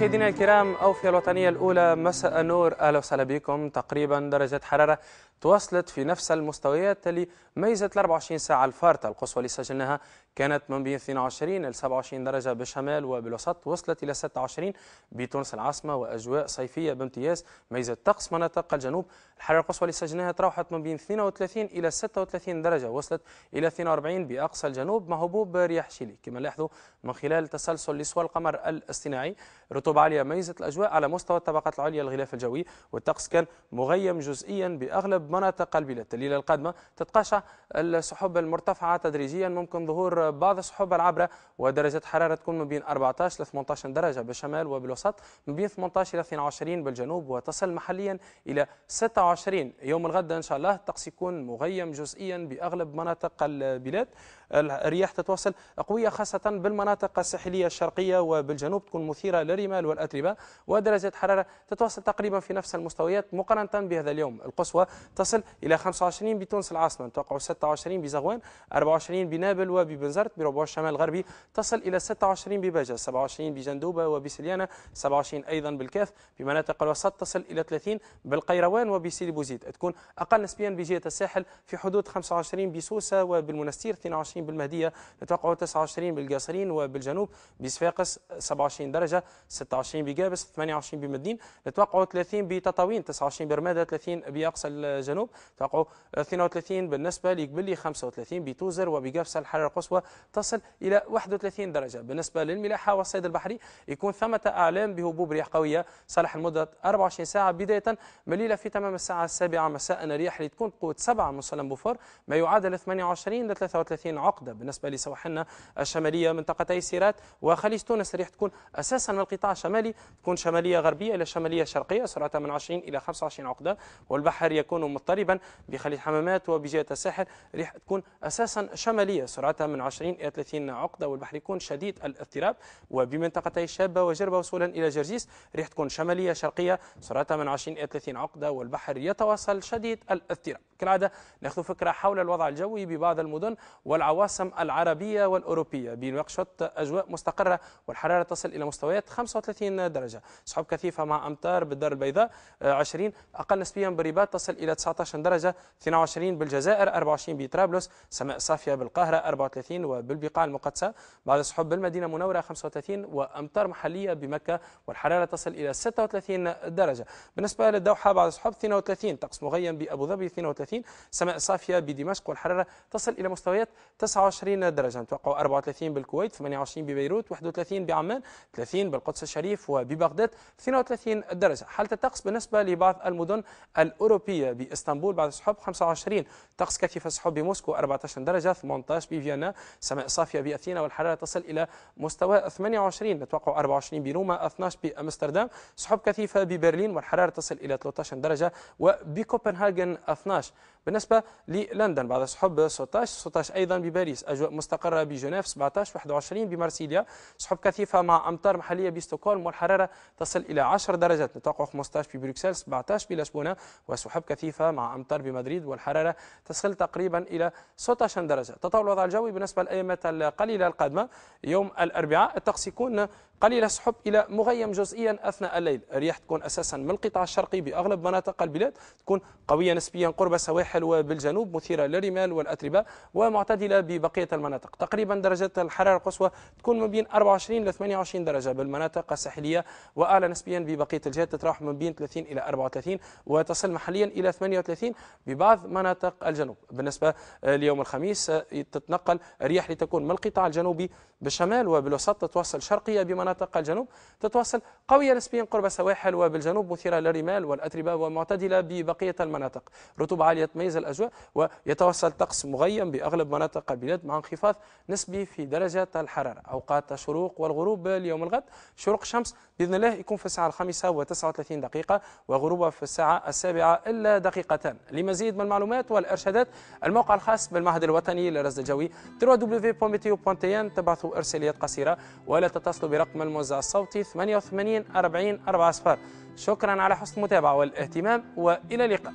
مشاهدينا الكرام أوفية الوطنية الأولى مساء النور أهلا وسهلا بكم. تقريبا درجة حرارة تواصلت في نفس المستويات اللي ميزت ال 24 ساعة الفارطة القصوى اللي سجلناها كانت من بين 22 إلى 27 درجة بالشمال وبالوسط وصلت إلى 26 بتونس العاصمة وأجواء صيفية بامتياز ميزة طقس مناطق الجنوب. الحرارة القصوى اللي سجلناها تراوحت من بين 32 إلى 36 درجة وصلت إلى 42 بأقصى الجنوب. مع هبوب رياح شيلي كما لاحظوا من خلال تسلسل لسوى القمر الاصطناعي. رطوبة عالية ميزت الأجواء على مستوى الطبقات العليا الغلاف الجوي والطقس كان مغيم جزئيا بأغلب مناطق البلاد. الليلة القادمة تتقاشع السحب المرتفعة تدريجيا ممكن ظهور بعض السحب العابرة ودرجة حرارة تكون من بين 14 ل 18 درجة بالشمال وبالوسط من بين 18 إلى 22 بالجنوب وتصل محليا إلى 26 يوم الغد إن شاء الله الطقس يكون مغيم جزئيا بأغلب مناطق البلاد. الرياح تتواصل قوية خاصة بالمناطق الساحلية الشرقية وبالجنوب تكون مثيرة للرمال والأتربة. ودرجة حرارة تتواصل تقريبا في نفس المستويات مقارنة بهذا اليوم. القصوى تصل إلى 25 بتونس العاصمة نتوقع 26 بزغوان 24 بنابل وببنزرت بربوع الشمال الغربي تصل إلى 26 بباجة 27 بجندوبة وبسليانة 27 أيضا بالكاف بمناطق الوسط تصل إلى 30 بالقيروان وبسيدي بوزيد. تكون أقل نسبيا بجهة الساحل في حدود 25 بسوسة وبالمنستير 22 بالمهدية نتوقع 29 بالقاصرين وبالجنوب بصفاقس 27 درجة 26 بقابس 28 بمدين نتوقع 30 بتطاوين 29 برمادة 30 بأقصى الجنوب نتوقع 32 بالنسبة لقبلي 35 بتوزر وبقابسة الحرارة القصوى تصل إلى 31 درجة. بالنسبة للملاحة والصيد البحري يكون ثمة أعلام بهبوب رياح قوية. صالح لمدة 24 ساعة. بداية مليلة في تمام الساعة السابعة مساء. الرياح اللي تكون قوة 7 من سلم بوفور. ما يعادل 28 ل 33 عقدة. بالنسبة لسواحلنا الشمالية منطقتي سيرات وخليج تونس ريح تكون أساسا من القطاع الشمالي. تكون شمالية غربية إلى شمالية شرقية سرعتها من 20 إلى 25 عقدة. والبحر يكون مضطربا بخليج حمامات وبجهة الساحل. ريح تكون أساسا شمالية سرعتها من 20 إلى 30 عقدة والبحر يكون شديد الاضطراب. وبمنطقتي شابة وجربة وصولا إلى جرجيس ريح تكون شمالية شرقية سرعتها من 20 إلى 30 عقدة والبحر يتواصل شديد الاضطراب. كالعادة ناخذ فكرة حول الوضع الجوي ببعض المدن والعواصم العربية والأوروبية. بنواكشوط أجواء مستقرة والحرارة تصل إلى مستويات 35 درجة. سحب كثيفة مع أمطار بالدار البيضاء 20 أقل نسبيا بالرباط تصل إلى 19 درجة. 22 بالجزائر 24 بطرابلس. سماء صافية بالقاهرة 34 وبالبقاع المقدسة بعد سحب بالمدينة المنورة 35 وأمطار محلية بمكة والحرارة تصل إلى 36 درجة. بالنسبة للدوحة بعد سحب 32 طقس مغيم بأبو ظبي 32 سماء صافية بدمشق والحرارة تصل إلى مستويات 29 درجة. نتوقع 34 بالكويت 28 ببيروت 31 بعمان 30 بالقدس الشريف وببغداد 32 درجة. حالة الطقس بالنسبة لبعض المدن الأوروبية بإسطنبول بعد سحب 25 طقس كثيف السحب بموسكو 14 درجة 18 بفيينا سماء صافية بأثينا والحرارة تصل إلى مستوى 28 نتوقع 24 بروما 12 بأمستردام. سحب كثيفة ببرلين والحرارة تصل إلى 13 درجة وبكوبنهاجن 12 بالنسبة للندن. بعد سحب 16 16 أيضا بباريس. أجواء مستقرة بجنيف 17 21 بمارسيليا. سحب كثيفة مع أمطار محلية بستوكهولم والحرارة تصل إلى 10 درجات. نتوقع 15 ببروكسل 17 بلشبونة. وسحب كثيفة مع أمطار بمدريد والحرارة تصل تقريبا إلى 16 درجة. تطور الوضع الجوي بالنسبة للأيامات القليلة القادمة. يوم الأربعاء الطقس يكون قليل السحب إلى مغيم جزئيا أثناء الليل. الرياح تكون أساسا من القطاع الشرقي بأغلب مناطق البلاد تكون قوية نسبيا قرب السواحل وبالجنوب مثيرة للرمال والأتربة ومعتدلة ببقية المناطق. تقريبا درجة الحرارة القصوى تكون من بين 24 ل 28 درجة بالمناطق الساحلية وأعلى نسبيا ببقية الجهات تتراوح من بين 30 إلى 34 وتصل محليا إلى 38 ببعض مناطق الجنوب. بالنسبة ليوم الخميس تتنقل الرياح لتكون من القطاع الجنوبي بالشمال وبالوسط تتوصل شرقية بمناطق الجنوب تتوصل قوية نسبيا قرب السواحل وبالجنوب مثيرة للرمال والأتربة ومعتدلة ببقية المناطق. رطوبة عالية تميز الأجواء ويتوصل طقس مغيم بأغلب مناطق البلاد مع انخفاض نسبي في درجة الحرارة. أوقات الشروق والغروب اليوم الغد شروق الشمس بإذن الله يكون في الساعة الخامسة و39 دقيقة وغروبها في الساعة السابعة إلا دقيقتان. لمزيد من المعلومات والإرشادات الموقع الخاص بالمعهد الوطني للرصد الجوي www.meteo.tn تبعثوا إرساليات قصيرة ولا تتصلوا برقم الموزع الصوتي 88 40 4 صفر. شكرا على حسن المتابعة والاهتمام وإلى اللقاء.